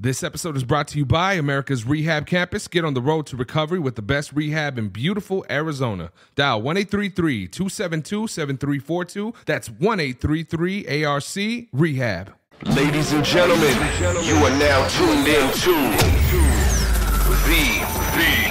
This episode is brought to you by America's Rehab Campus. Get on the road to recovery with the best rehab in beautiful Arizona. Dial 1 272 7342. That's 1 ARC Rehab. Ladies and gentlemen, you are now tuned in to the, the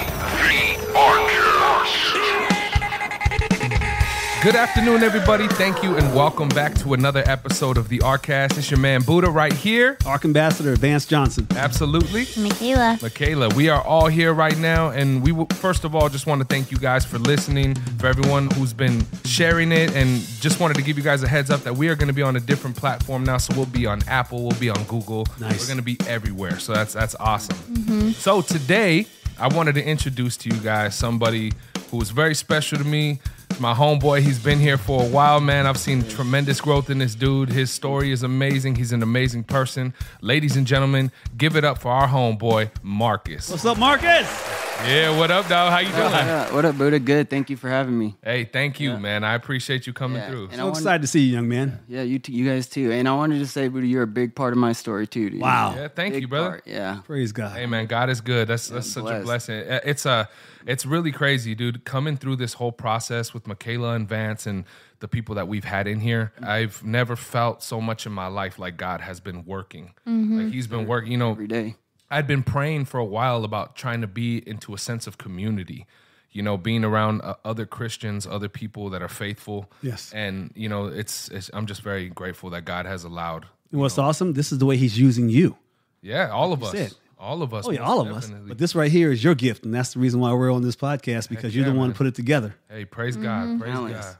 Good afternoon, everybody. Thank you, and welcome back to another episode of the Arcast. It's your man Buddha right here. Arc Ambassador Vance Johnson. Absolutely. Michaela. Michaela, we are all here right now, and we will, first of all just want to thank you guys for listening, for everyone who's been sharing it, and just wanted to give you guys a heads up that we are going to be on a different platform now. So we'll be on Apple, we'll be on Google. Nice. We're going to be everywhere. So that's that's awesome. Mm-hmm. So today, I wanted to introduce to you guys somebody who was very special to me. My homeboy, he's been here for a while, man. I've seen tremendous growth in this dude. His story is amazing. He's an amazing person. Ladies and gentlemen, give it up for our homeboy, Marcus. What's up, Marcus? Yeah, what up, dog? How you doing? Yeah, what up, Buddha? Good. Thank you for having me. Hey, thank you, man. I appreciate you coming Yeah, through. and I'm excited to see you, young man. Yeah, you t- you guys too. And I wanted to say, Buddha, you're a big part of my story too. Dude. Wow. Yeah, thank Big you, brother. part, Yeah. Praise God. Hey man, God is good. That's that's such a blessing. Uh, It's a it's really crazy, dude. Coming through this whole process with Michaela and Vance and the people that we've had in here, I've never felt so much in my life like God has been working. Like He's been working. You know, Every day. I'd been praying for a while about trying to be into a sense of community. You know, being around uh, other Christians, other people that are faithful. Yes. And you know, it's, it's I'm just very grateful that God has allowed. And what's awesome? This is the way He's using you. Yeah, all of us. said. All of us. Oh yeah, all of us. But this right here is your gift, and that's the reason why we're on this podcast because you're yeah, the one man. to put it together. Hey, praise God. Praise Balance. God.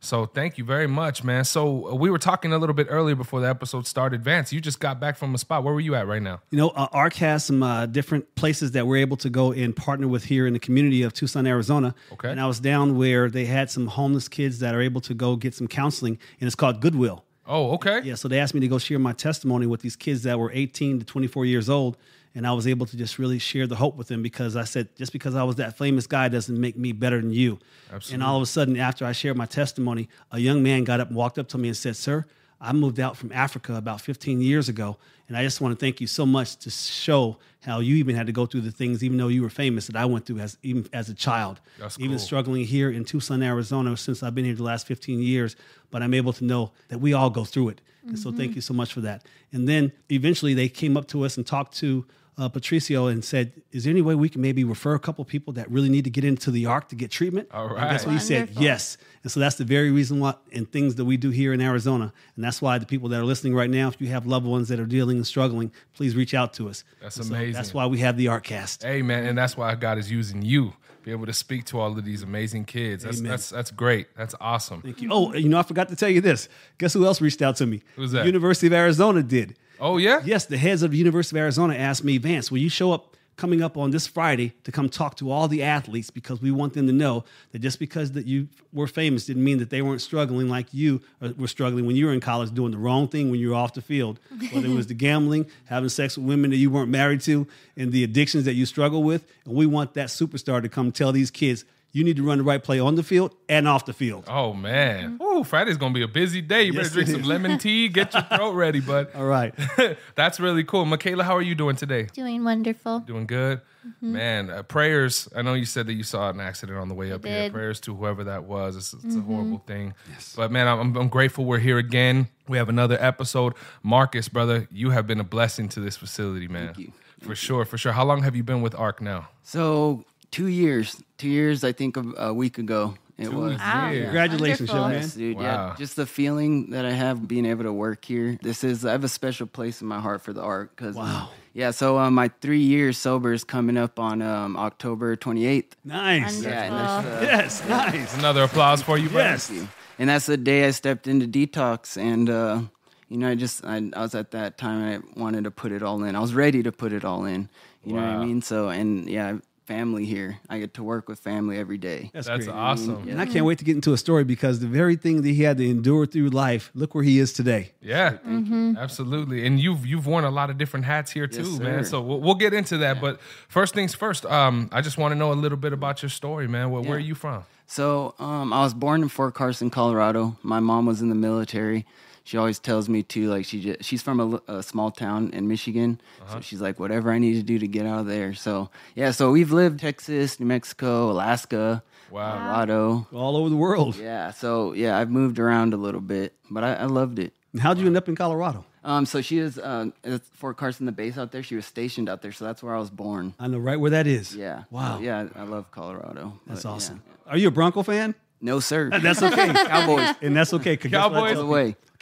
So thank you very much, man. So uh, we were talking a little bit earlier before the episode started. Vance, you just got back from a spot. Where were you at right now? You know, uh, ARC has some uh, different places that we're able to go and partner with here in the community of Tucson, Arizona. Okay. And I was down where they had some homeless kids that are able to go get some counseling, and it's called Goodwill. Oh, okay. Yeah, so they asked me to go share my testimony with these kids that were 18 to 24 years old. And I was able to just really share the hope with them because I said, just because I was that famous guy doesn't make me better than you. And all of a sudden, after I shared my testimony, a young man got up and walked up to me and said, Sir, I moved out from Africa about 15 years ago. And I just want to thank you so much to show how you even had to go through the things, even though you were famous, that I went through as even as a child. That's even cool. struggling here in Tucson, Arizona, since I've been here the last 15 years, but I'm able to know that we all go through it. And so thank mm-hmm. you so much for that. And then eventually they came up to us and talked to uh, Patricio and said, Is there any way we can maybe refer a couple people that really need to get into the ARC to get treatment? All And that's what he said, yes. And so that's the very reason why, and things that we do here in Arizona. And that's why the people that are listening right now, if you have loved ones that are dealing and struggling, please reach out to us. That's And so amazing. that's why we have the ARCast. Hey, man, and that's why God is using you be able to speak to all of these amazing kids. That's that's that's great. That's awesome. Thank you. Oh, you know, I forgot to tell you this. Guess who else reached out to me? Who's that? University of Arizona did. Oh yeah. Yes, the heads of the University of Arizona asked me, Vance, will you show up coming up on this Friday to come talk to all the athletes because we want them to know that just because that you were famous didn't mean that they weren't struggling like you uh, were struggling when you were in college doing the wrong thing when you were off the field. Whether it was the gambling, having sex with women that you weren't married to, and the addictions that you struggle with. And we want that superstar to come tell these kids, you need to run the right play on the field and off the field. Oh man. Oh, Friday's gonna be a busy day. You Yes, better drink some lemon tea. Get your throat ready, bud. All right. That's really cool. Michaela, how are you doing today? Doing wonderful. Doing good, mm-hmm. man. Uh, prayers. I know you said that you saw an accident on the way up here. did. Prayers to whoever that was. It's, it's a mm-hmm. horrible thing. Yes. But man, I'm, I'm grateful we're here again. We have another episode. Marcus, brother, you have been a blessing to this facility, man. you. For sure, for sure. How long have you been with ARC now? So two years, two years. I think a, a week ago it was. Wow. years. Congratulations, Wonderful. young man. Yes, dude. Wow. Yeah, just the feeling that I have being able to work here. This is I have a special place in my heart for the ARC because Wow. yeah. So um, my three years sober is coming up on um, October 28th. Nice. Yeah, and that's, uh, Yes, nice. Another applause for you, brother. Yes. and that's the day I stepped into detox and. uh you know, I just I, I was at that time I wanted to put it all in. I was ready to put it all in. You know what I mean? So and yeah, family here. I get to work with family every day. That's, That's great. awesome. And I can't wait to get into a story because the very thing that he had to endure through life, look where he is today. Yeah, absolutely. And you've you've worn a lot of different hats here too, Yes, man. So we'll, we'll get into that. But first things first, um, I just want to know a little bit about your story, man. Where, where are you from? So um, I was born in Fort Carson, Colorado. My mom was in the military. She always tells me too, like she just, she's from a small town in Michigan, Uh-huh. so she's like, whatever I need to do to get out of there. So yeah, so we've lived Texas, New Mexico, Alaska, Wow. Colorado. All over the world. Yeah, so yeah, I've moved around a little bit, but I, I loved it. How'd you end up in Colorado? Um, so she is uh, at Fort Carson, the base out there. She was stationed out there, so that's where I was born. I know right where that is. Yeah. Wow. Yeah, I love Colorado. That's but, yeah. awesome. Are you a Bronco fan? No, sir. That's okay. Cowboys. and that's okay. 'cause guess what I Cowboys? tell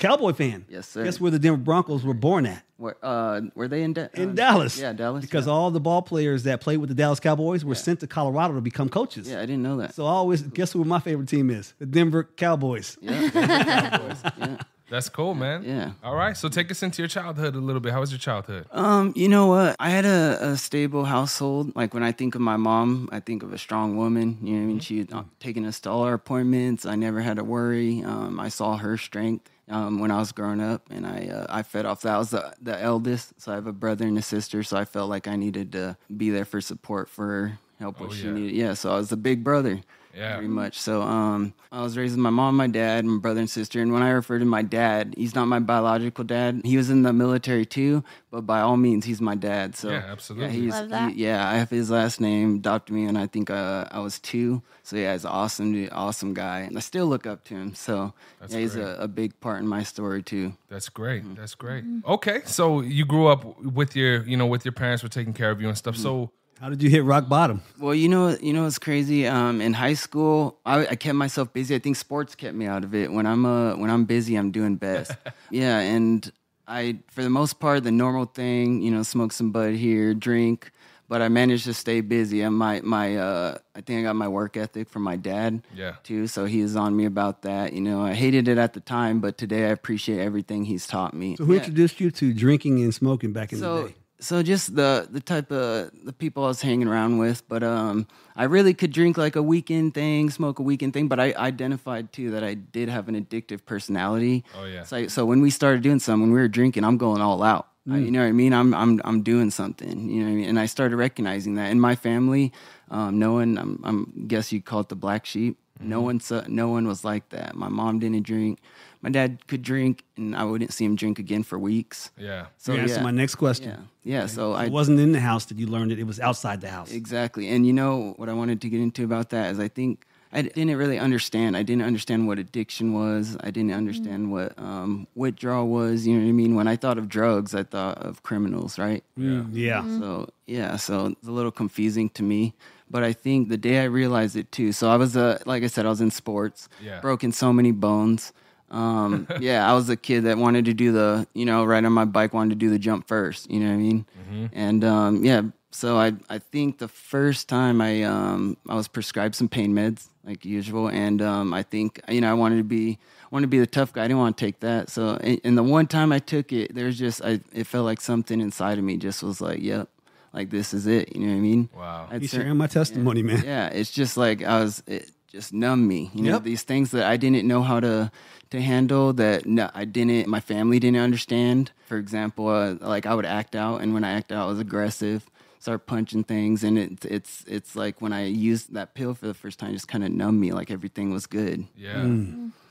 All the way. people? Cowboy fan. Yes, sir. Guess where the Denver Broncos were born at? Where, uh, were they in, da- In uh, Dallas. Yeah, Dallas. Because yeah. all the ball players that played with the Dallas Cowboys were sent to Colorado to become coaches. yeah, I didn't know that. So I always guess who my favorite team is? The Denver Cowboys. yeah, Cowboys. Yeah. That's cool, man. Yeah. All right. So take us into your childhood a little bit. How was your childhood? Um, you know what? I had a, a stable household. Like when I think of my mom, I think of a strong woman. You know what I mean? She uh, taking us to all our appointments. I never had to worry. Um, I saw her strength um, when I was growing up, and I uh, I fed off that. I was the, the eldest, so I have a brother and a sister. So I felt like I needed to be there for support for her, help what Oh, she yeah. needed. Yeah, so I was the big brother. Yeah. Very much. So um, I was raised with my mom, my dad, my brother and sister. And when I refer to my dad, he's not my biological dad. He was in the military too, but by all means, he's my dad. So Yeah, absolutely. he's, Love that. he- yeah, I have his last name, adopted me, and I think uh, I was two. So yeah, he's awesome, awesome guy, and I still look up to him. So That's yeah, he's a, a big part in my story too. That's great. Mm-hmm. That's great. Okay. So you grew up with your, you know, with your parents were taking care of you and stuff. Mm-hmm. So How did you hit rock bottom? Well, you know, you know, it's crazy. Um, in high school, I, I kept myself busy. I think sports kept me out of it. When I'm uh, when I'm busy, I'm doing best. yeah, and I, for the most part, the normal thing, you know, smoke some bud here, drink. But I managed to stay busy. And my my, uh, I think I got my work ethic from my dad. Yeah. Too. So he is on me about that. You know, I hated it at the time, but today I appreciate everything he's taught me. So who Yeah. introduced you to drinking and smoking back in the day? So just the the type of the people I was hanging around with, but um, I really could drink like a weekend thing, smoke a weekend thing, but I identified too that I did have an addictive personality. Oh, yeah. So, so when we started doing something, when we were drinking, I'm going all out. I- you know what I mean? I'm I'm I'm doing something. You know what I mean? And I started recognizing that in my family. Um, no one, I'm, I'm guess you call it the black sheep. No one, no one was like that. My mom didn't drink. My dad could drink, and I wouldn't see him drink again for weeks. yeah. So you answered yeah. my next question. Yeah, yeah. So I It wasn't in the house that you learned it; it was outside the house. exactly, and you know what I wanted to get into about that is I think I didn't really understand. I didn't understand what addiction was. I didn't understand what um, withdrawal was. You know what I mean? When I thought of drugs, I thought of criminals, right? Mm, yeah. So yeah, so it's a little confusing to me. But I think the day I realized it too. So I was uh, like I said, I was in sports. Yeah. Broken so many bones. Um, yeah, I was a kid that wanted to do the, you know, right on my bike, wanted to do the jump first. You know what I mean? And um, yeah, so I I think the first time I um I was prescribed some pain meds like usual, and um I think you know I wanted to be wanted to be the tough guy. I didn't want to take that. So and, and the one time I took it, there's just I it felt like something inside of me just was like, yep, like this is it. You know what I mean? Wow. I'd You cer- sharing my testimony, man. yeah, it's just like I was it just numb me. You know, Yep. these things that I didn't know how to to handle that no, I didn't my family didn't understand. For example, uh, like I would act out and when I act out I was aggressive, start punching things and it, it's it's like when I used that pill for the first time it just kind of numbed me like everything was good. Yeah.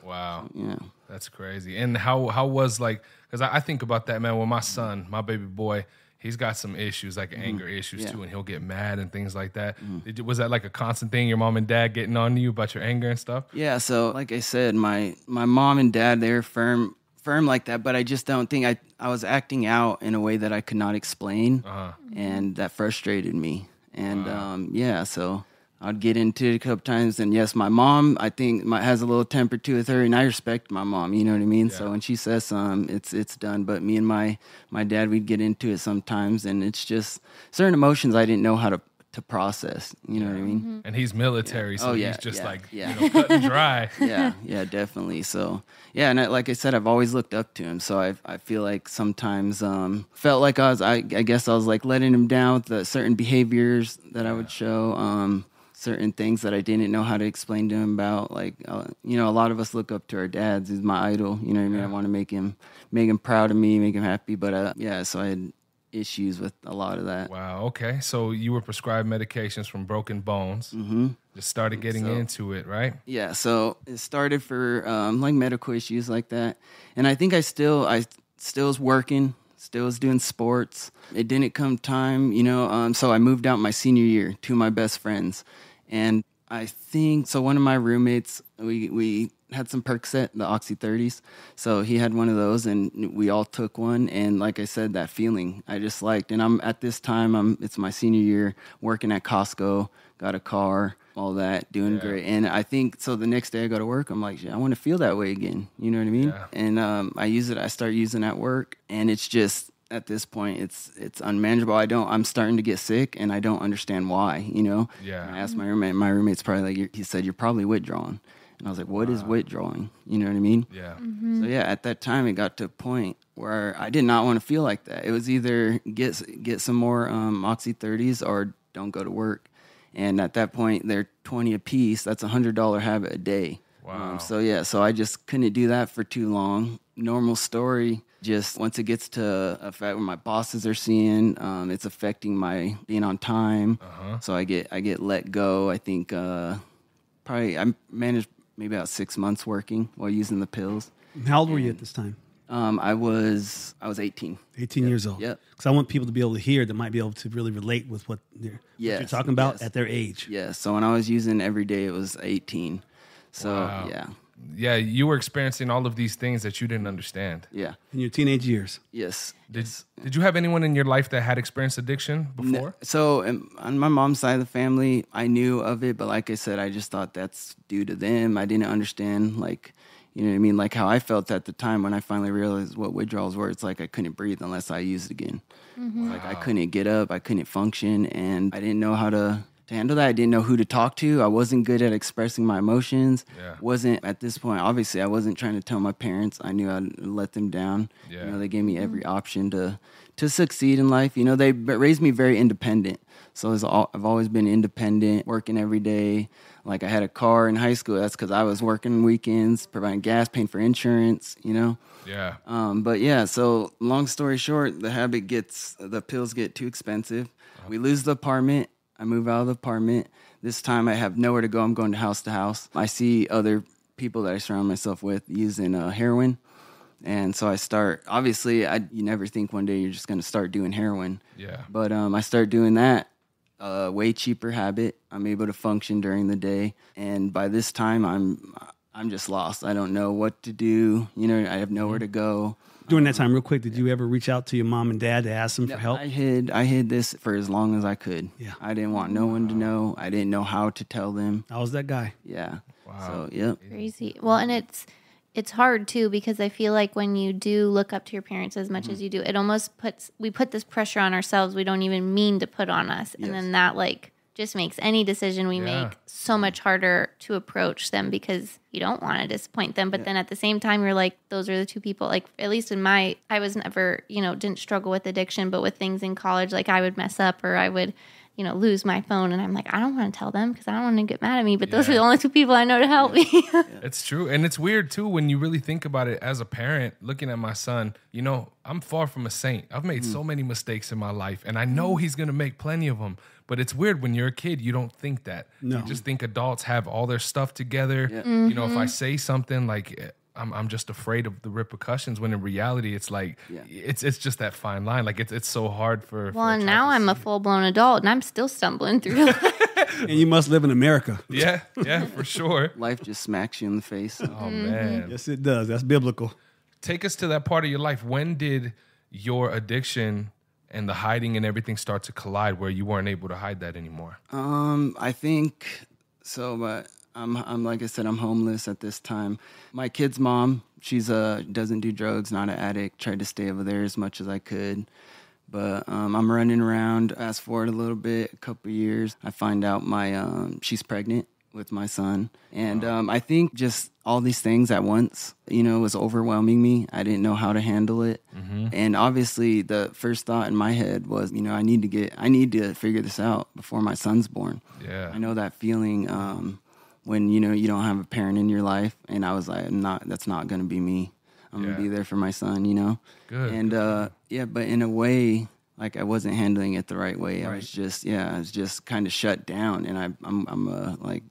Wow. Yeah. That's crazy. And how how was like because I, I think about that man. Well, my son, my baby boy, he's got some issues like anger issues Mm-hmm. Yeah. Mm-hmm. too, and he'll get mad and things like that. Did was that like a constant thing? Your mom and dad getting on you about your anger and stuff? Yeah, so like I said, my my mom and dad they're firm firm like that, but I just don't think I I was acting out in a way that I could not explain, and that frustrated me. And um, yeah, so I'd get into it a couple times, and yes, my mom I think my, has a little temper too with her, and I respect my mom. You know what I mean? So when she says something, it's it's done. But me and my my dad we'd get into it sometimes, and it's just certain emotions I didn't know how to to process. You know what I mean? And he's military, so Oh, yeah, he's just yeah, like yeah. you know cut and dry. yeah, yeah, definitely. So, yeah, and I, like I said, I've always looked up to him. So I, I feel like sometimes um, felt like I was, I, I guess I was like letting him down with the certain behaviors that I would show, um, certain things that I didn't know how to explain to him about. Like, uh, you know, a lot of us look up to our dads. He's my idol. You know what I mean? I want to make him, make him proud of me, make him happy. But uh, yeah, so I had issues with a lot of that. Wow. Okay. So you were prescribed medications from broken bones. Mm-hmm. Just started getting so. into it, right? Yeah, so it started for um, like medical issues like that, and I think I still I still was working, still was doing sports. It didn't come time, you know. Um, so I moved out my senior year to my best friends, and I think so. One of my roommates, we we had some Percocet, the Oxy 30s. So he had one of those, and we all took one. And like I said, that feeling I just liked. And I'm at this time, I'm it's my senior year, working at Costco, got a car, all that, doing Yeah. great. And I think so. The next day I go to work, I'm like, "Shit, I want to feel that way again. You know what I mean? Yeah. And um, I use it. I start using at work, and it's just at this point, it's it's unmanageable. I don't. I'm starting to get sick, and I don't understand why. You know? Yeah. And I asked my roommate. My roommate's probably like, he said, "You're probably withdrawing." And I was like, "What is withdrawing?" You know what I mean? Yeah. So yeah, at that time it got to a point where I did not want to feel like that. It was either get get some more um, Oxy 30s or don't go to work. And at that point, they're 20 a piece. That's a hundred dollar habit a day. Wow. Um, so yeah, so I just couldn't do that for too long. Normal story. Just once it gets to a fact where my bosses are seeing, um, it's affecting my being on time. So I get I get let go. I think uh, probably I managed maybe about six months working while using the pills. How old were you at this time? Um, I was I was 18. 18 years old. Yep. Because I want people to be able to hear that might be able to really relate with what, they're, what you're talking about yes. at their age. Yeah. So when I was using every day, it was 18. So Wow. yeah, Yeah. You were experiencing all of these things that you didn't understand. yeah, In your teenage years. yes. Did Did you have anyone in your life that had experienced addiction before? So um, on my mom's side of the family, I knew of it, but like I said, I just thought that's due to them. I didn't understand like. You know what I mean? Like how I felt at the time when I finally realized what withdrawals were. It's like I couldn't breathe unless I used it again. Like I couldn't get up, I couldn't function, and I didn't know how to to handle that. I didn't know who to talk to. I wasn't good at expressing my emotions. Yeah. Wasn't at this point. Obviously, I wasn't trying to tell my parents. I knew I'd let them down. Yeah. You know, they gave me every option to to succeed in life. You know, they raised me very independent. So all, I've always been independent, working every day. Like I had a car in high school. That's because I was working weekends, providing gas, paying for insurance. You know. Yeah. Um, but yeah, so long story short, the habit gets the pills get too expensive. We lose the apartment. I move out of the apartment. This time I have nowhere to go. I'm going to house to house. I see other people that I surround myself with using uh, heroin. And so I start. Obviously, I you never think one day you're just going to start doing heroin. Yeah. But um, I start doing that. A way cheaper habit. I'm able to function during the day, and by this time, I'm I'm just lost. I don't know what to do. You know, I have nowhere to go. During that time, real quick, did you ever reach out to your mom and dad to ask them for help? I hid I hid this for as long as I could. Yeah. I didn't want no one to know. I didn't know how to tell them. I was that guy. Yeah. Wow. So yep. crazy. Well, and it's it's hard too because I feel like when you do look up to your parents as Mm-hmm. much as you do, it almost puts we put this pressure on ourselves we don't even mean to put on us, and then that like just makes any decision we Yeah. make so much harder to approach them because you don't want to disappoint them. But then at the same time, you're like, those are the two people. Like at least in my, I was never, you know, didn't struggle with addiction, but with things in college, like I would mess up or I would. You know, lose my phone, and I'm like, I don't want to tell them because I don't want to get mad at me. But those are the only two people I know to help me. It's true. And it's weird too when you really think about it as a parent, looking at my son, you know, I'm far from a saint. I've made mm. so many mistakes in my life and I know mm. he's going to make plenty of them. But it's weird when you're a kid, you don't think that. No. You just think adults have all their stuff together. You know, if I say something like eh, I'm, I'm just afraid of the repercussions when in reality it's like it's it's just that fine line. Like it's it's so hard for Well, and now I'm a full blown adult and I'm still stumbling through. And you must live in America. Yeah, yeah, for sure. Life just smacks you in the face. Oh man. Yes, it does. That's biblical. take us to that part of your life. When did your addiction and the hiding and everything start to collide where you weren't able to hide that anymore? Um, I think so. But I'm, I'm like I said, I'm homeless at this time. My kid's mom, she's a doesn't do drugs, not an addict. Tried to stay over there as much as I could, but um, I'm running around. Fast forward a little bit, a couple years, I find out my um she's pregnant with my son, and um, I think just all these things at once, you know, was overwhelming me. I didn't know how to handle it, and obviously the first thought in my head was, you know, I need to get, I need to figure this out before my son's born. Yeah. I know that feeling um, when you know you don't have a parent in your life, and I was like, I'm not that's not gonna be me. I'm Yeah. gonna be there for my son, you know. Good, And uh, yeah, but in a way, like I wasn't handling it the right way. I was just yeah, I was just kind of shut down, and I I'm I'm a like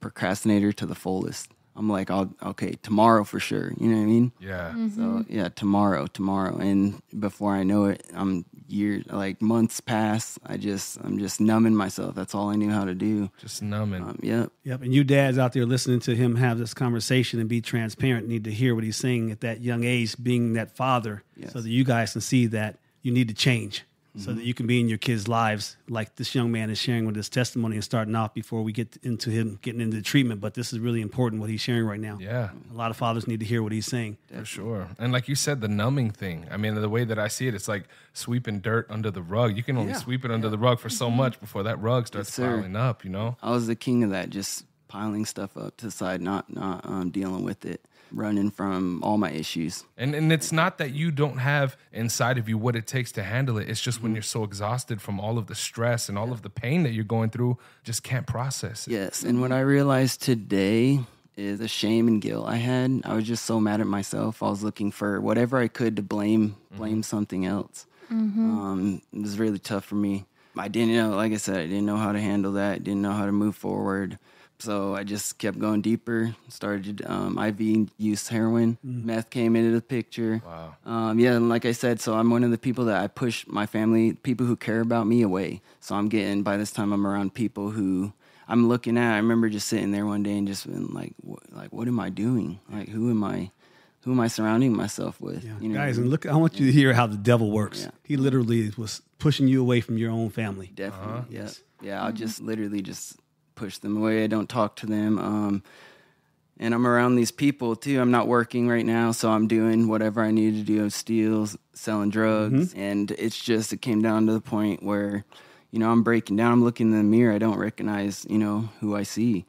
procrastinator to the fullest. I'm like, I'll okay tomorrow for sure. You know what I mean? Yeah. So yeah, tomorrow, tomorrow, and before I know it, I'm years like months pass. I just I'm just numbing myself. That's all I knew how to do. Just numbing. Um, yep. Yep. And you dads out there listening to him have this conversation and be transparent need to hear what he's saying at that young age, being that father, so that you guys can see that you need to change. So that you can be in your kids' lives, like this young man is sharing with his testimony and starting off before we get into him getting into the treatment. But this is really important what he's sharing right now. yeah. A lot of fathers need to hear what he's saying. For sure. And like you said, the numbing thing. I mean, the way that I see it, it's like sweeping dirt under the rug. You can only Yeah. sweep it under the rug for so much before that rug starts sir. piling up, you know? I was the king of that, just piling stuff up to the side, not not um, dealing with it, running from all my issues. And and it's not that you don't have inside of you what it takes to handle it. It's just when mm-hmm. you're so exhausted from all of the stress and all of the pain that you're going through, just can't process it. Yes, and what I realized today is the shame and guilt I had. I was just so mad at myself. I was looking for whatever I could to blame mm-hmm. blame something else. Mm-hmm. Um, it was really tough for me. I didn't know, like I said, I didn't know how to handle that. Didn't know how to move forward. So I just kept going deeper. Started um, IV use heroin. Meth came into the picture. Wow. Um, yeah, and like I said, so I'm one of the people that I push my family, people who care about me, away. So I'm getting by this time I'm around people who I'm looking at. I remember just sitting there one day and just being like, what, like what am I doing? Like who am I? Who am I surrounding myself with? You know, Guys, and look, I want you to hear how the devil works. Yeah. He literally was pushing you away from your own family. Definitely. Yes. Yeah. I'll just literally just push them away. I don't talk to them. Um, and I'm around these people too. I'm not working right now, so I'm doing whatever I need to do. Steals, selling drugs, and it's just it came down to the point where, you know, I'm breaking down. I'm looking in the mirror. I don't recognize, you know, who I see.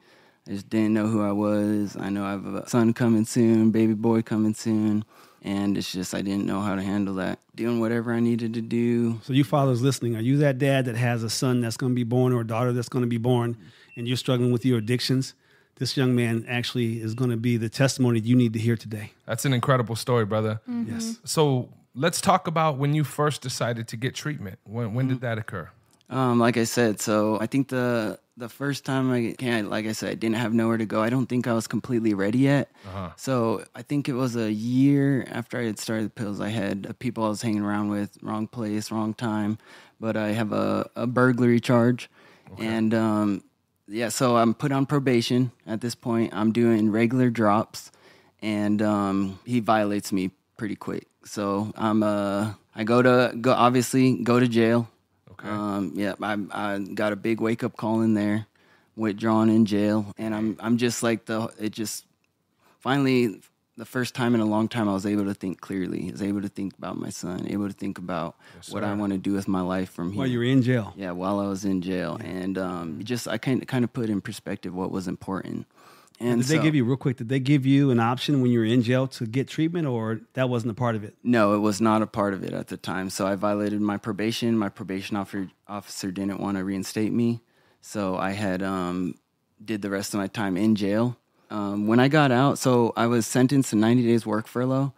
I just didn't know who I was. I know I have a son coming soon, baby boy coming soon, and it's just I didn't know how to handle that. Doing whatever I needed to do. So, you fathers listening, are you that dad that has a son that's going to be born or a daughter that's going to be born and you're struggling with your addictions? This young man actually is going to be the testimony you need to hear today. That's an incredible story, brother. Mm-hmm. Yes. So let's talk about when you first decided to get treatment. When when did mm-hmm. that occur? Um, like I said, so I think the the first time I can, like I said, I didn't have nowhere to go. I don't think I was completely ready yet. So I think it was a year after I had started the pills. I had people I was hanging around with, wrong place, wrong time. But I have a, a burglary charge, and um, yeah, so I'm put on probation at this point. I'm doing regular drops, and um, he violates me pretty quick. So I'm uh, I go to go obviously go to jail. Okay. Um, yeah, I, I got a big wake up call in there, withdrawn in jail, and I'm I'm just like the it just finally the first time in a long time I was able to think clearly. I was able to think about my son, able to think about what I want to do with my life from here. While you were in jail. Yeah, while I was in jail, and um, just I kind of kind of put in perspective what was important. And Did they give you, real quick, did they give you an option when you were in jail to get treatment or that wasn't a part of it? No, it was not a part of it at the time. So I violated my probation. My probation officer officer didn't want to reinstate me, so I had um, did the rest of my time in jail. Um, when I got out, so I was sentenced to 90 days work furlough,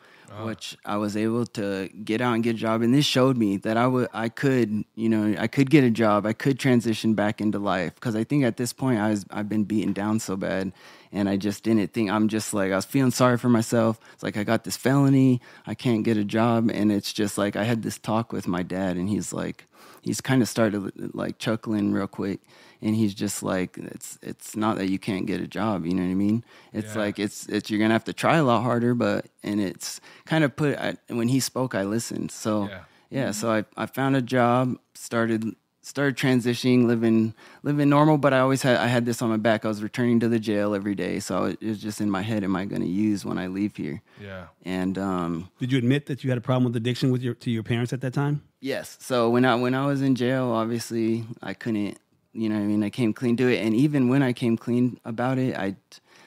which I was able to get out and get a job. And this showed me that I would, I could, you know, I could get a job. I could transition back into life because I think at this point I was, I've been beaten down so bad, and I just didn't think. I'm just like I was feeling sorry for myself. It's like I got this felony, I can't get a job, and it's just like I had this talk with my dad, and he's like, he's kind of started like chuckling real quick and he's just like it's it's not that you can't get a job you know what i mean it's Yeah. like it's it's you're gonna have to try a lot harder but and it's kind of put I, when he spoke i listened so Yeah. yeah, mm-hmm. so i i found a job started started transitioning living living normal but i always had i had this on my back i was returning to the jail every day so it was just in my head am i going to use when i leave here Yeah. and um Did you admit that you had a problem with addiction with your to your parents at that time? Yes. So when I when I was in jail, obviously I couldn't, you know, what I mean, I came clean to it, and even when I came clean about it, I,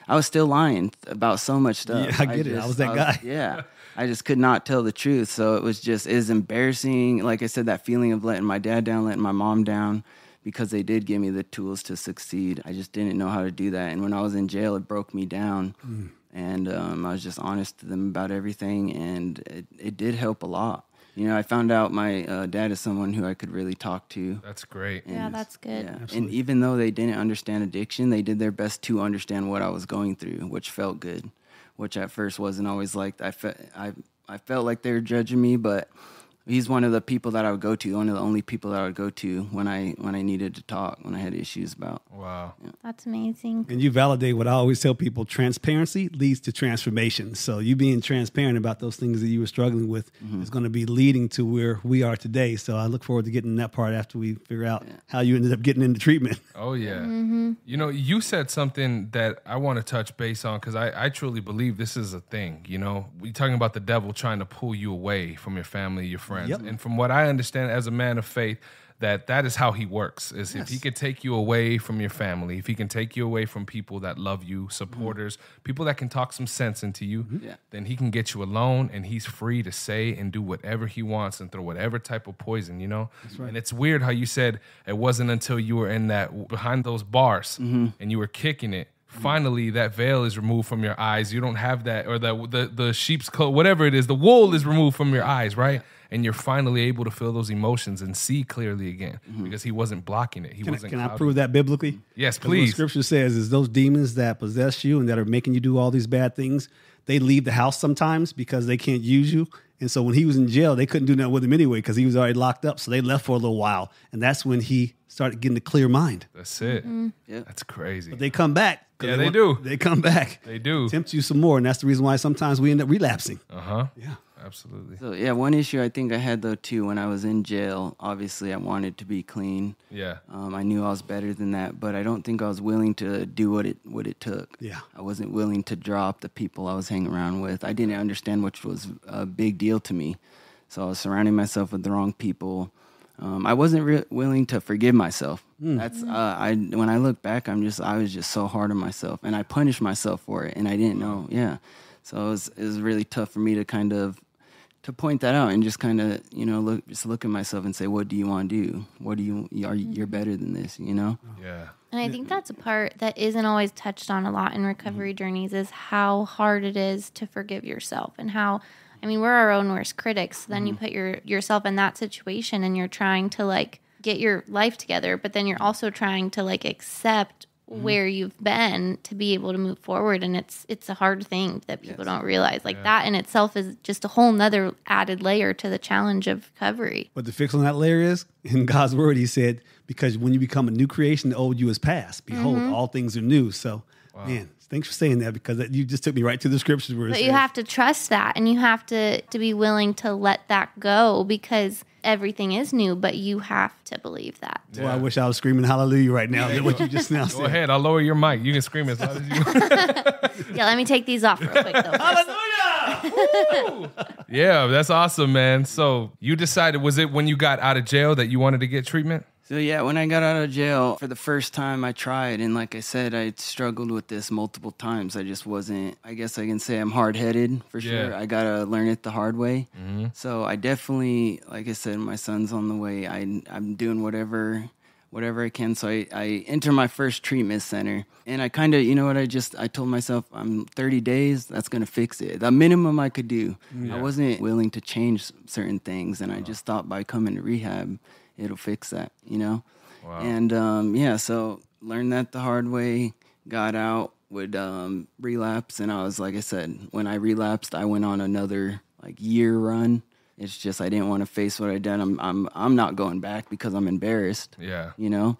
I was still lying about so much stuff. Yeah, I get it. I was that guy. Yeah, I just could not tell the truth. So it was just is embarrassing. Like I said, that feeling of letting my dad down, letting my mom down, because they did give me the tools to succeed. I just didn't know how to do that, and when I was in jail, it broke me down. Mm. And um, I was just honest to them about everything, and it, it did help a lot. You know, I found out my uh, dad is someone who I could really talk to. That's great. Yeah, that's good. Yeah. And even though they didn't understand addiction, they did their best to understand what I was going through, which felt good. Which at first wasn't always like I felt I I felt like they were judging me, but he's one of the people that I would go to, one of the only people that I would go to when I when I needed to talk, when I had issues about. Wow. That's amazing. And you validate what I always tell people transparency leads to transformation. So, you being transparent about those things that you were struggling with mm-hmm. is going to be leading to where we are today. So, I look forward to getting that part after we figure out how you ended up getting into treatment. Oh yeah. Mm-hmm. You know, you said something that I want to touch base on because I, I truly believe this is a thing. You know, we talking about the devil trying to pull you away from your family, your friends, Yep. and from what I understand as a man of faith, that that is how he works. Is if he could take you away from your family, if he can take you away from people that love you, supporters, people that can talk some sense into you, mm-hmm. Yeah. then he can get you alone, and he's free to say and do whatever he wants and throw whatever type of poison. You know, and it's weird how you said it wasn't until you were in that behind those bars mm-hmm. and you were kicking it. Mm-hmm. Finally, that veil is removed from your eyes. You don't have that, or the the the sheep's coat, whatever it is. The wool is removed from your eyes, right? And you're finally able to feel those emotions and see clearly again because he wasn't blocking it. He Can, I, wasn't. can I prove that biblically? Yes, 'Cause what please. scripture says is those demons that possess you and that are making you do all these bad things, they leave the house sometimes because they can't use you. And so when he was in jail, they couldn't do nothing with him anyway because he was already locked up. So they left for a little while. And that's when he started getting a clear mind. That's it. Yeah, That's crazy. But they come back. Yeah, they want- do. They come back. They do. Tempt you some more. And that's the reason why sometimes we end up relapsing. Uh huh. Yeah. Absolutely. So yeah, one issue I think I had though too when I was in jail. Obviously, I wanted to be clean. Yeah. Um, I knew I was better than that, but I don't think I was willing to do what it what it took. Yeah. I wasn't willing to drop the people I was hanging around with. I didn't understand which was a big deal to me, so I was surrounding myself with the wrong people. Um, I wasn't re- willing to forgive myself. That's uh, I when I look back, I'm just I was just so hard on myself, and I punished myself for it, and I didn't know. Yeah, so it was it was really tough for me to kind of to point that out and just kind of you know look just look at myself and say, what do you want to do? What do you are you- you're better than this? You know. Yeah. And I think that's a part that isn't always touched on a lot in recovery mm-hmm. journeys is how hard it is to forgive yourself and how I mean, we're our own worst critics. So then you mm-hmm. put your yourself in that situation and you're trying to like get your life together, but then you're also trying to like accept where you've been to be able to move forward and it's it's a hard thing that people don't realize like that in itself is just a whole nother added layer to the challenge of recovery But the fix on that layer is in God's word, he said, because when you become a new creation, the old you is past. Behold, Mm-hmm. all things are new. So, man, thanks for saying that because that- you just took me right to the scriptures where it But says, you have to trust that and you have to to be willing to let that go because everything is new, but you have to believe that. Boy, I wish I was screaming hallelujah right now. at what you just now Go said. ahead. I'll lower your mic. You can scream as loud as you want. Yeah, let me take these off real quick though. first. yeah, that's awesome, man. So you decided, was it when you got out of jail that you wanted to get treatment? So yeah, when I got out of jail for the first time, I tried, and like I said, I struggled with this multiple times. I just wasn't. I guess I can say I'm hard headed for sure. Yeah. I gotta learn it the hard way. Mm-hmm. So I definitely, like I said, my son's on the way. I I'm doing whatever whatever I can. So I, I enter my first treatment center, and I kind of, you know what, I just I told myself I'm 30 days. That's gonna fix it. The minimum I could do. I wasn't willing to change certain things, and I uh-huh. just thought by coming to rehab, it'll fix that. You know. And um, yeah, so learned that the hard way. Got out, would um, relapse, and I was like I said, when I relapsed, I went on another like year run. It's just I didn't want to face what I'd done. I'm I'm I'm not going back because I'm embarrassed. Yeah. You know,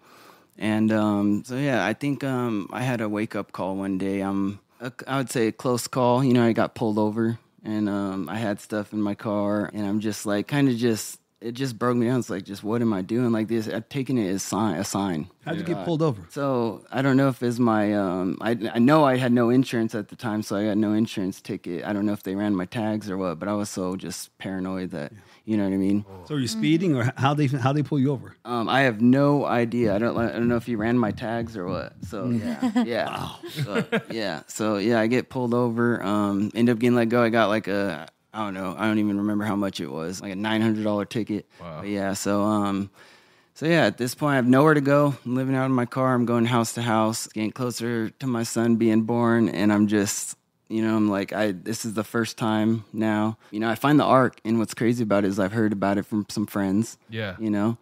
and um, so yeah, I think um, I had a wake up call one day. Um, a, I would say a close call. You know, I got pulled over and um, I had stuff in my car, and I'm just like kind of just it just broke me down. It's like just what am I doing? Like this, I'm taking it as sign a sign. How'd you get pulled over? So I don't know if it's my um I I know I had no insurance at the time, so I got no insurance ticket. I don't know if they ran my tags or what, but I was so just paranoid that you know what I mean. So are you speeding or how they how they pull you over? Um, I have no idea. I don't I don't know if you ran my tags or what. So yeah, yeah, so, yeah. So yeah, I get pulled over. Um, end up getting let go. I got like a I don't know. I don't even remember how much it was. Like a nine hundred dollar ticket. Wow. But yeah. So um. So yeah, at this point, I have nowhere to go. I'm living out in my car. I'm going house to house, getting closer to my son being born, and I'm just, You know, I'm like, I this is the first time now. You know, I find the arc, and what's crazy about it is I've heard about it from some friends. Yeah. You know,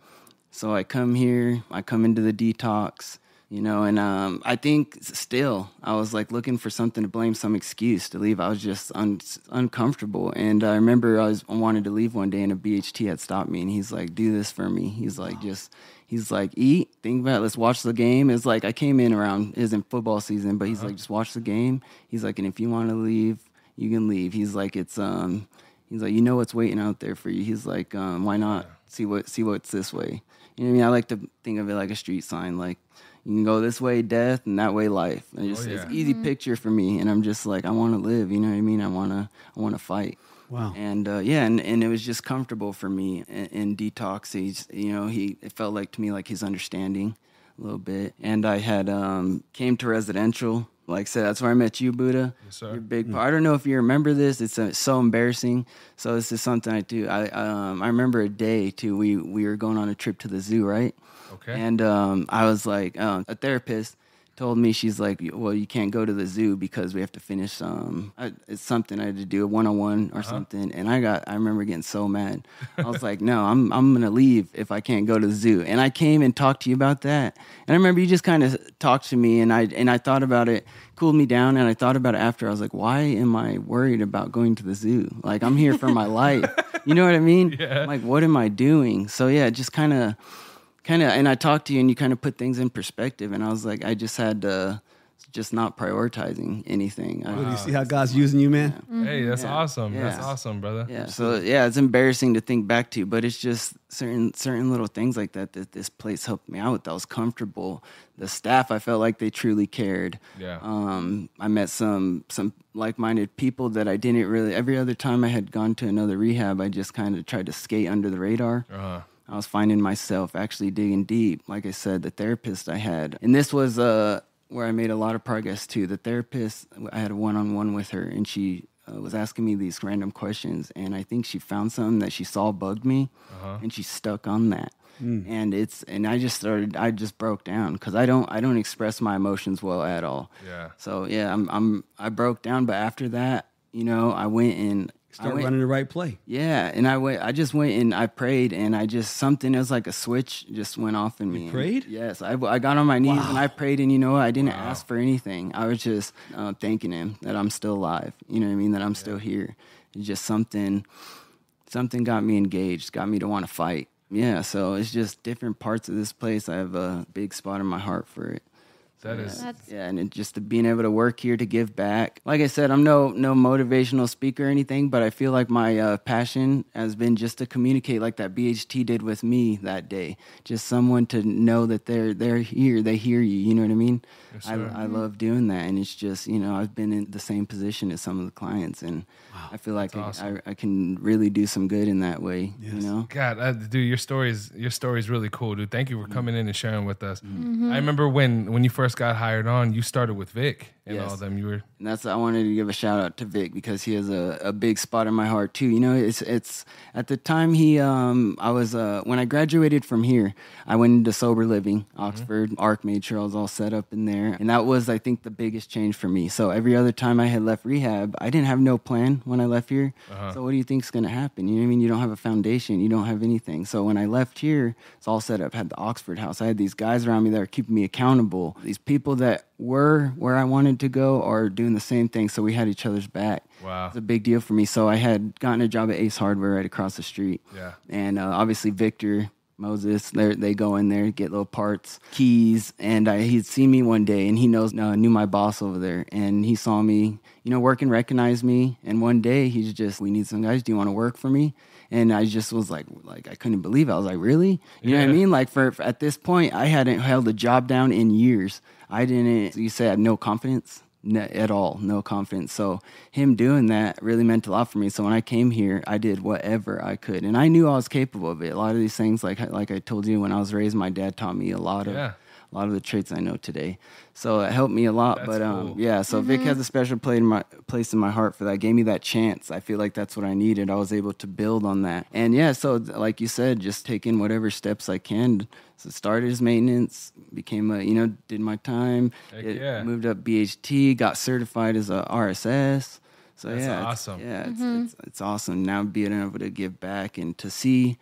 so I come here, I come into the detox. You know, and um, I think still I was like looking for something to blame, some excuse to leave. I was just un- uncomfortable, and I remember I was I wanted to leave one day, and a BHT had stopped me, and he's like, "Do this for me." He's like, "Just." He's like, eat, think about it, let's watch the game. It's like I came in around isn't football season, but he's like, just watch the game. He's like, and if you want to leave, you can leave. He's like, it's um he's like, you know what's waiting out there for you. He's like, um, why not see what see what's this way? You know what I mean? I like to think of it like a street sign, like you can go this way, death, and that way, life. And it's, Oh, it's yeah. easy picture for me, and I'm just like, I want to live. You know what I mean? I wanna I wanna fight. Wow. And uh, yeah, and, and it was just comfortable for me in, in detox. He's, you know, he it felt like to me like he's understanding a little bit. And I had um, came to residential. Like I said, that's where I met you, Buddha. Yes, sir. You're big part. I don't know if you remember this. It's uh, so embarrassing. So this is something I do. I um, I remember a day too. We we were going on a trip to the zoo, right? Okay. And um, I was like, um, a therapist told me she's like, well, you can't go to the zoo because we have to finish. Um, I, it's something I had to do a one on one or something. And I got, I remember getting so mad. I was like, no, I'm I'm gonna leave if I can't go to the zoo. And I came and talked to you about that. And I remember you just kind of talked to me, and I and I thought about it, cooled me down, and I thought about it after. I was like, why am I worried about going to the zoo? Like I'm here for my life. You know what I mean? Yeah. Like what am I doing? So yeah, just kind of kind of and i talked to you and you kind of put things in perspective and i was like i just had to just not prioritizing anything I- Do you see how God's using you, man? Hey, that's awesome. That's awesome, brother. yeah so yeah it's embarrassing to think back to but it's just certain certain little things like that that this place helped me out with i was comfortable the staff i felt like they truly cared Yeah. um, I met some some like-minded people that I didn't really. Every other time I had gone to another rehab, I just kind of tried to skate under the radar. Uh-huh. I was finding myself actually digging deep. Like I said, the therapist I had, and this was uh, where I made a lot of progress too. The therapist, I had a one-on-one with her, and she uh, was asking me these random questions, and I think she found something that she saw bugged me, and she stuck on that. And it's and I just started. I just broke down because I don't I don't express my emotions well at all. Yeah. So yeah, I'm I'm I broke down, but after that, you know, I went and I Start went, running the right play. yeah, and I went. I just went and I prayed, and I just something. It was like a switch just went off in me. And prayed? yes, I, I got on my knees and I prayed, and you know what? I didn't ask for anything. I was just uh, thanking Him that I'm still alive. You know what I mean? That I'm still here. It's just something. Something got me engaged. Got me to want to fight. Yeah, so it's just different parts of this place. I have a big spot in my heart for it. That is That's Yeah, and it just being able to work here to give back. Like I said, I'm no no motivational speaker or anything, but I feel like my uh, passion has been just to communicate like that BHT did with me that day. Just someone to know that they're they're here, they hear you. You know what I mean? Yes, I. I love doing that, and it's just you know I've been in the same position as some of the clients, and I feel like I, awesome. I, I can really do some good in that way. You know? God, uh, dude, your story is your story is really cool, dude. Thank you Mm-hmm. for coming in and sharing with us. I remember when when you first got hired on, you started with Vic and Yes. all them. You were And that's I wanted to give a shout out to Vic because he has a, a big spot in my heart too. You know, it's it's at the time he um I was uh when I graduated from here, I went into sober living, Oxford. Arc made sure I was all set up in there. And that was I think the biggest change for me. So every other time I had left rehab, I didn't have no plan when I left here. So what do you think's gonna happen? You know what I mean? You don't have a foundation, you don't have anything. So when I left here, it's all set up. had the Oxford house. I had these guys around me that were keeping me accountable. These people that were where I wanted to go are doing the same thing. So we had each other's back. Wow. It's a big deal for me. So I had gotten a job at Ace Hardware right across the street. Yeah. And uh, obviously Victor, Moses, they they go in there, get little parts, keys, and I, he'd seen me one day, and he knows uh, knew my boss over there, and he saw me, you know, working, recognized me, and one day he's just, we need some guys. Do you want to work for me? And I just was like, like I couldn't believe it. I was like, really? You know what I mean? Like for, for- at this point, I hadn't held a job down in years. I didn't. You say I had no confidence. No, at all, no confidence. So him doing that really meant a lot for me. So when I came here, I did whatever I could, and I knew I was capable of it. A lot of these things, like like I told you, when I was raised, my dad taught me a lot of Yeah. A lot of the traits I know today. So it helped me a lot. That's but um, cool. yeah, so Vic has a special place in my place in my heart for that. Gave me that chance. I feel like that's what I needed. I was able to build on that. And yeah, so like you said, just taking whatever steps I can. So started as maintenance, became a you know did my time, Heck it- yeah. moved up BHT, got certified as a RSS. So That's yeah, it's- awesome. yeah, it's, it's it's awesome now being able to give back and to see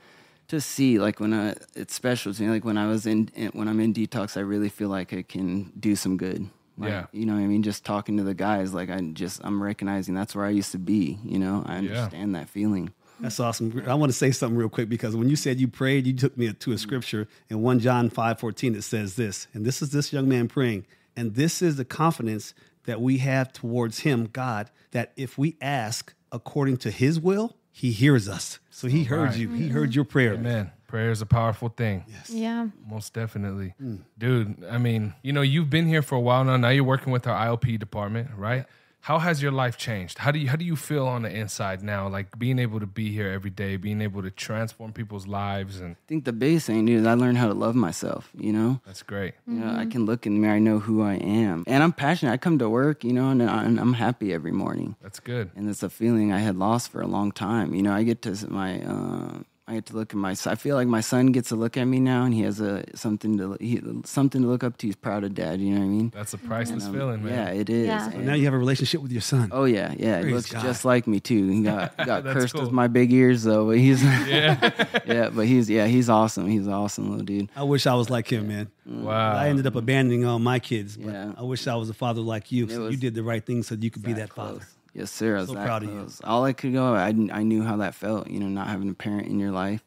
to see like when I it's special to me like when I was in, in when I'm in detox I really feel like I can do some good. Like, Yeah. You know what I mean? Just talking to the guys like I just I'm recognizing that's where I used to be, you know? I understand that feeling. That's awesome. I want to say something real quick because when you said you prayed, you took me to a mm. scripture in 1 John 5 14 that says this. And this is this young man praying. And this is the confidence that we have towards him, God, that if we ask according to his will, he hears us. So he heard Right. you. He mm-hmm. heard your prayer. Man, prayer is a powerful thing. Yes. Yeah. Most definitely. Mm. Dude, I mean, you know, you've been here for a while now. Now you're working with our IOP department, right? How has your life changed? How do you how do you feel on the inside now? Like being able to be here every day, being able to transform people's lives and I think the biggest thing dude, is I learned how to love myself, you know? that's great. You know, I can look in the mirror, I know who I am. And I'm passionate. I come to work, you know, and, and I'm happy every morning. That's good. and it's a feeling I had lost for a long time. You know, I get to my, uh, I get to look at my. I feel like my son gets to look at me now, and he has a something to he, something to look up to. He's proud of dad. You know what I mean? That's a priceless Um, feeling, man. Yeah, it is. Yeah. And- Now you have a relationship with your son. oh yeah, yeah. He looks God. just like me too. He got got cursed cool. with my big ears though, but he's Yeah. yeah, but he's yeah, he's awesome. He's an awesome little dude. I wish I was like him, man. wow. I ended up abandoning all my kids, but Yeah. I wish I was a father like you. So was- you did the right thing so you could be that father. Close. Yes, sir. I was So that proud of you. All I could go, I, I knew how that felt. You know, not having a parent in your life,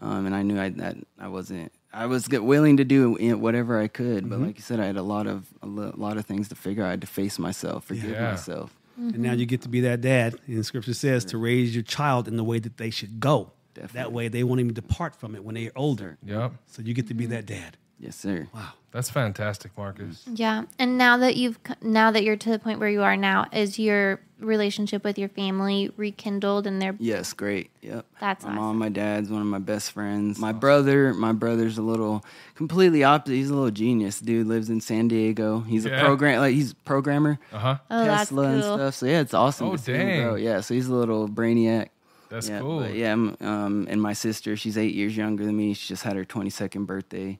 um, and I knew I, that I wasn't. I was willing to do whatever I could, Mm-hmm. but like you said, I had a lot of a lot of things to figure. out. I had to face myself, forgive Yeah. myself. And now you get to be that dad. And scripture says to raise your child in the way that they should go. That way they won't even depart from it when they're older. Yep. So you get to be that dad. Yes, sir. Wow. That's fantastic, Marcus. Yeah. And now that you've now that you're to the point where you are now, is your relationship with your family rekindled and they're Yes, great. Yep. That's my awesome. mom, my dad's one of my best friends. My brother, my brother's a little completely opposite. He's a little genius. Dude lives in San Diego. He's Yeah. a program like he's a programmer. Uh-huh. Oh, that's Tesla and stuff. So yeah, it's awesome. Oh, to see him grow. dang. Yeah, so he's a little brainiac. That's yeah, cool. But yeah, um, and my sister, she's eight years younger than me. She just had her 22nd birthday.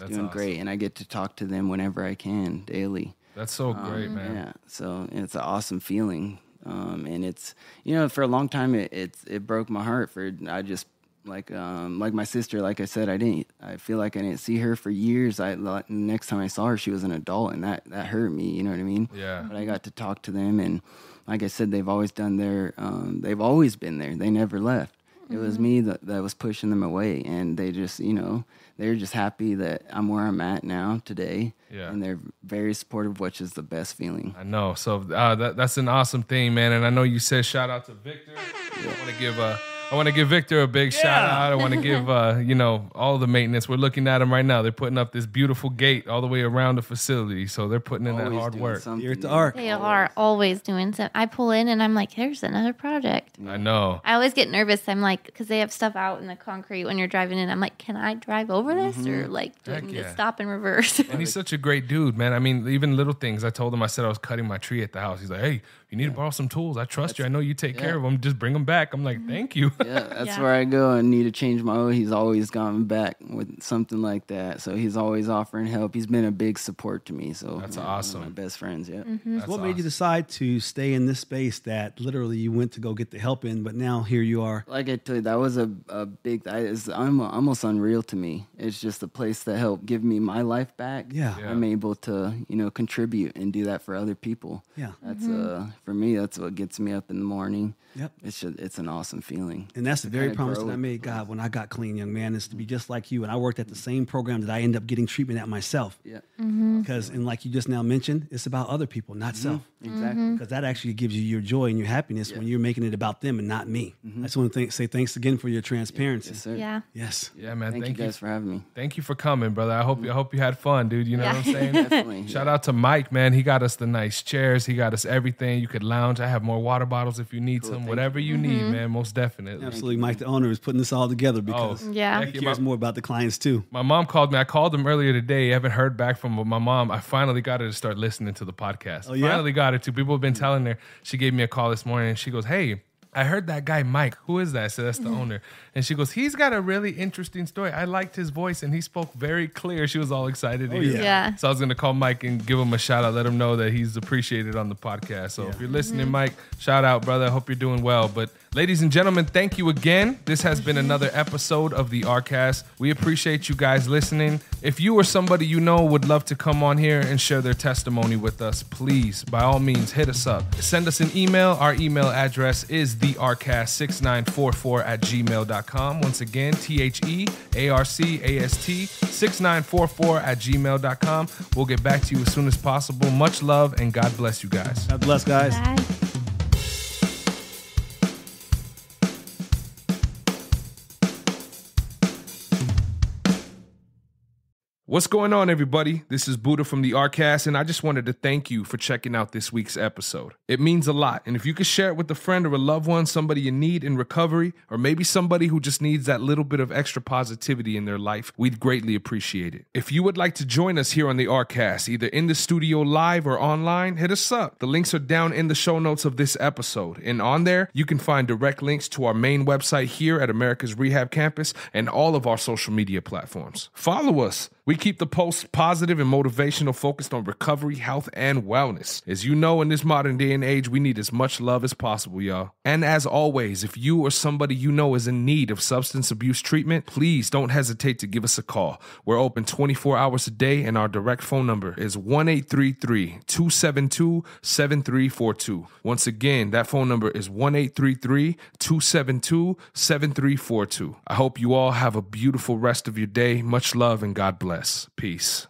She's That's doing awesome. great, and I get to talk to them whenever I can daily. That's so great, Um, man. Yeah, so it's an awesome feeling, um, and it's you know for a long time it it's, it broke my heart for I just like um, like my sister like I said I didn't I feel like I didn't see her for years. I like, next time I saw her she was an adult and that that hurt me. You know what I mean? Yeah. But I got to talk to them and like I said they've always done their um, they've always been there. They never left. It was me that, that was pushing them away, and they just, you know, they're just happy that I'm where I'm at now today, Yeah. and they're very supportive, which is the best feeling. I know. So uh, that that's an awesome thing, man. And I know you said shout out to Victor. I want to give a I want to give Victor a big shout out. I want to give uh, you know all the maintenance. We're looking at them right now. They're putting up this beautiful gate all the way around the facility. So they're putting in that hard work. something, Here at the yeah. ARC. They are always doing something. I pull in and I'm like, there's another project. I know. I always get nervous. I'm like, because they have stuff out in the concrete when you're driving in. I'm like, can I drive over this or like do I need yeah. to stop and reverse? And he's such a great dude, man. I mean, even little things. I told him I said I was cutting my tree at the house. He's like, "Hey, you need to borrow some tools. I trust you. I know you take care of them. Just bring them back." I'm like, "Thank you." Yeah, that's Yeah. where I go and need to change my oil. He's always gone back with something like that. So he's always offering help. He's been a big support to me. So That's yeah, awesome. My best friends. Yeah. That's what made you decide to stay in this space that literally you went to go get the help in, but now here you are? Like I told you, that was a, a big. I, it's I'm almost unreal to me. It's just a place that helped give me my life back. Yeah. Yeah. I'm able to you know contribute and do that for other people. Yeah. That's uh for me. That's what gets me up in the morning. Yep. It's just, it's an awesome feeling. And that's the very promise that I made God when I got clean, young man, is to be just like you. And I worked at the same program that I ended up getting treatment at myself. Yeah. Mm-hmm. Mm-hmm. Because, and like you just now mentioned, it's about other people, not mm-hmm. self. Exactly. Because that actually gives you your joy and your happiness when you're making it about them and not me. I just want to thank, say thanks again for your transparency. Yes, sir. yeah. Yes. Yeah, man. Thank, Thank, you you. guys for having me. Thank you for coming, brother. I hope you I hope you had fun, dude. You know Yeah. what I'm saying? Definitely. Shout out to Mike, man. He got us the nice chairs. He got us everything. You could lounge. I have more water bottles if you need some. Them whatever you need, mm-hmm. man. Most definitely. Absolutely, Mike, the owner, is putting this all together oh, because Oh, Yeah. Thank he you. cares My, more about the clients too. my mom called me. I called him earlier today. I haven't heard back from my mom. I finally got her to start listening to the podcast. Oh, yeah? Finally got her to. People have been telling her. She gave me a call this morning and she goes, Hey, I heard that guy Mike. Who is that? I said, That's the mm-hmm. owner. And she goes, He's got a really interesting story. I liked his voice and he spoke very clear. She was all excited. Oh, yeah. Yeah. So I was going to call Mike and give him a shout out, let him know that he's appreciated on the podcast. So if you're listening, mm-hmm. Mike, shout out, brother. I hope you're doing well. But ladies and gentlemen, thank you again. This has been another episode of the ARCast. We appreciate you guys listening. If you or somebody you know would love to come on here and share their testimony with us, please, by all means, hit us up. Send us an email. Our email address is thearcast6944 at gmail.com. Once again, T H E A R C A S T 6944 at gmail.com. We'll get back to you as soon as possible. Much love and God bless you guys. God bless, guys. Bye. What's going on, everybody? This is Buddha from the ARCast, and I just wanted to thank you for checking out this week's episode. It means a lot, and if you could share it with a friend or a loved one, somebody you need in recovery, or maybe somebody who just needs that little bit of extra positivity in their life, we'd greatly appreciate it. If you would like to join us here on the ARCast, either in the studio live or online, hit us up. The links are down in the show notes of this episode, and on there, you can find direct links to our main website here at America's Rehab Campus and all of our social media platforms. Follow us. We keep the posts positive and motivational, focused on recovery, health, and wellness. As you know, in this modern day and age, we need as much love as possible, y'all. And as always, if you or somebody you know is in need of substance abuse treatment, please don't hesitate to give us a call. We're open 24 hours a day, and our direct phone number is 1 272 7342. Once again, that phone number is 1 272 7342. I hope you all have a beautiful rest of your day. Much love and God bless. Peace.